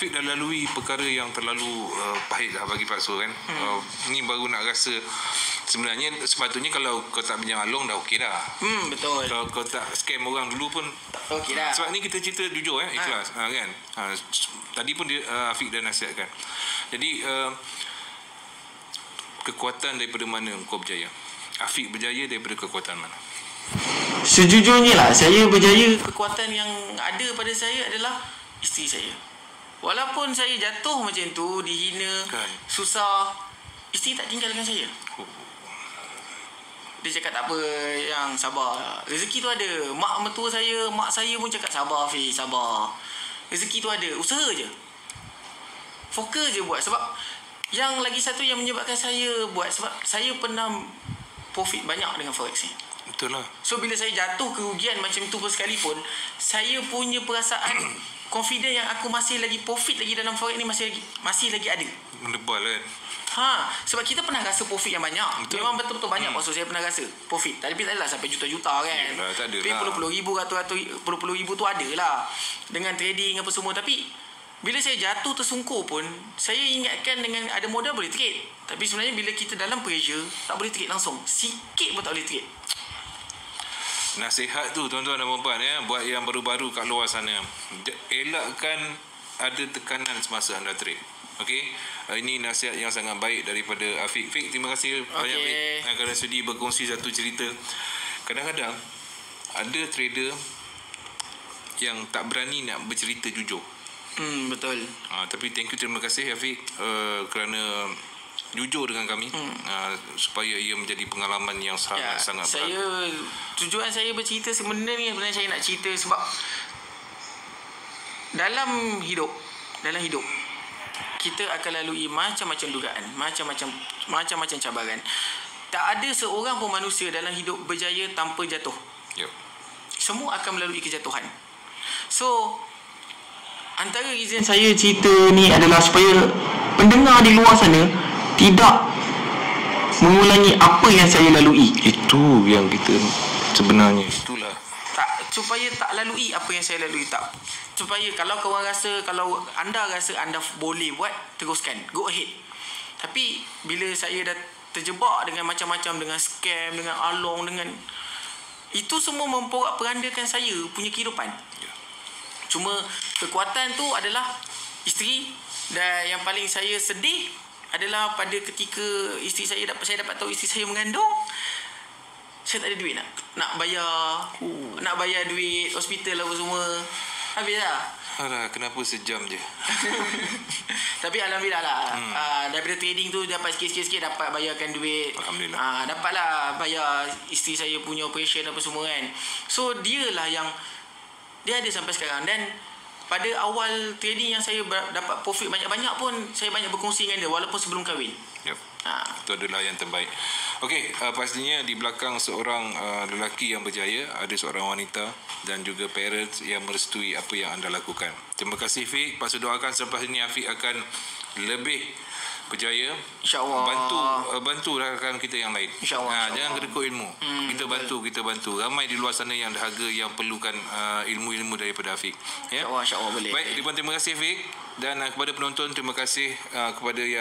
Afiq dah lalui perkara yang terlalu uh, pahit lah bagi Pak Sur kan. Hmm. Uh, ni baru nak rasa sebenarnya sepatutnya kalau kau tak pinjam along dah okey dah. Hmm, betul. Kalau kau tak scam orang dulu pun Okey dah. sebab ni kita cerita jujur eh ikhlas ha. kan. Ha, tadi pun dia uh, Afiq dah nasihatkan. Jadi uh, kekuatan daripada mana kau berjaya? Afiq berjaya daripada kekuatan mana? Sejujurnya lah Saya berjaya Kekuatan yang ada pada saya adalah Isteri saya Walaupun saya jatuh macam tu Dihina Kan. Susah Isteri tak tinggalkan saya. Oh, Dia cakap tak apa Yang sabar. Rezeki tu ada. Mak mertua saya Mak saya pun cakap sabar Fiz Sabar. Rezeki tu ada. Usaha je. Fokus je buat. Sebab Yang lagi satu yang menyebabkan saya buat Sebab saya pernah Profit banyak dengan forex ni betul lah. So bila saya jatuh kerugian macam tu pun sekalipun Saya punya perasaan Confident yang aku masih lagi profit lagi dalam forex ni masih lagi masih lagi ada. Mendebal kan. Ha, sebab kita pernah rasa profit yang banyak. Betul. Memang betul-betul banyak hmm. maksud saya pernah rasa profit. Tapi tak adalah sampai juta-juta kan. Yelah, tak ada Tapi lah. puluh-puluh ribu, ratus-ratus, puluh-puluh ribu tu ada lah. Dengan trading apa semua. Tapi bila saya jatuh tersungkur pun, saya ingatkan dengan ada modal boleh trade. Tapi sebenarnya bila kita dalam pressure, tak boleh trade langsung. Sikit pun tak boleh trade. Nasihat tu tuan-tuan dan puan ya buat yang baru-baru kat luar sana. Elakkan ada tekanan semasa anda trade. Okey. Uh, ini nasihat yang sangat baik daripada Afiq. Fik, terima kasih banyak. Fik uh, kerana sudi berkongsi satu cerita. Kadang-kadang ada trader yang tak berani nak bercerita jujur. Hmm, betul. Uh, tapi thank you terima kasih Afiq uh, kerana jujur dengan kami hmm. uh, supaya ia menjadi pengalaman yang sangat Ya, sangat saya tujuan saya bercerita sebenarnya sebenarnya saya nak cerita sebab dalam hidup dalam hidup kita akan lalui macam-macam dugaan, macam-macam macam-macam cabaran. Tak ada seorang pun manusia dalam hidup berjaya tanpa jatuh. Yep. Semua akan melalui kejatuhan. So antara reason saya cerita ni adalah supaya pendengar di luar sana tidak mengulangi apa yang saya lalui. Itu yang kita sebenarnya. Itulah. Tak supaya tak lalui apa yang saya lalui tak. Supaya kalau kawan rasa kalau anda rasa anda boleh buat teruskan. Go ahead. Tapi bila saya dah terjebak dengan macam-macam dengan scam dengan along dengan itu semua memporak perandakan saya punya kehidupan. Ya. cuma kekuatan tu adalah isteri dan yang paling saya sedih adalah pada ketika isteri saya dapat saya dapat tahu isteri saya mengandung saya tak ada duit nak nak bayar uh. nak bayar duit hospital apa semua habis lah Alah, kenapa sejam je? tapi alhamdulillah lah hmm. uh, daripada trading tu dapat sikit-sikit dapat bayarkan duit Alhamdulillah. uh, dapatlah bayar isteri saya punya operation apa semua kan so dia lah yang dia ada sampai sekarang dan pada awal trading yang saya dapat profit banyak-banyak pun saya banyak berkongsi dengan dia walaupun sebelum kahwin Yep. ha. Itu adalah yang terbaik. Okey, uh, pastinya di belakang seorang uh, lelaki yang berjaya ada seorang wanita dan juga parents yang merestui apa yang anda lakukan. Terima kasih Fik. Pasal doakan selepas ini Afiq akan lebih berjaya InsyaAllah. bantu uh, bantu rakan kita yang lain. InsyaAllah, Ha, insyaAllah. jangan kedekut ilmu. Hmm, kita betul. bantu, kita bantu. Ramai di luar sana yang dahaga yang perlukan uh, ilmu-ilmu daripada Afiq. Ya. InsyaAllah, insyaAllah boleh. Baik, Dipuan terima kasih Fik dan uh, kepada penonton terima kasih uh, kepada yang